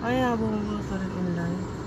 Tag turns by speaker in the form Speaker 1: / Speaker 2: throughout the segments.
Speaker 1: Kaya bumubuto rin online.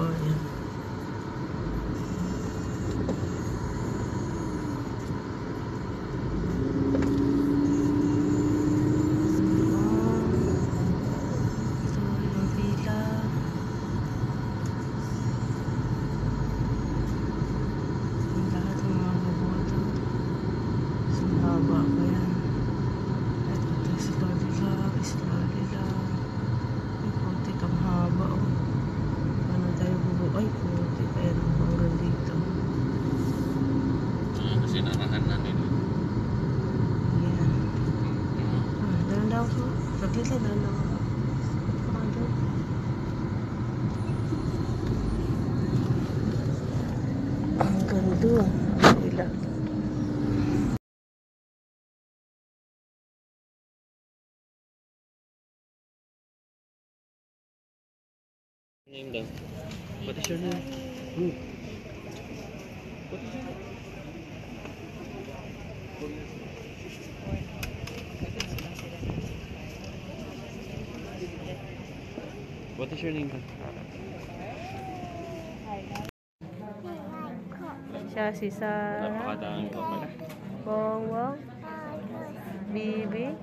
Speaker 1: 嗯你
Speaker 2: Ano sinarahan na nila.
Speaker 1: Ayan.
Speaker 2: Mm.
Speaker 1: Ah, dalan daw ko. Saglit lang, dalan daw ako. Ah, doon. Hanggang doon. Wala.
Speaker 2: Ngayon daw. What is your name?
Speaker 1: Siya si Sarah.
Speaker 2: Napakadami ko pala.
Speaker 1: Bongbong. Bibi.